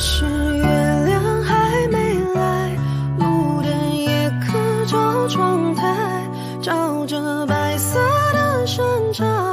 是月亮还没来路灯也可照窗台照着白色的山茶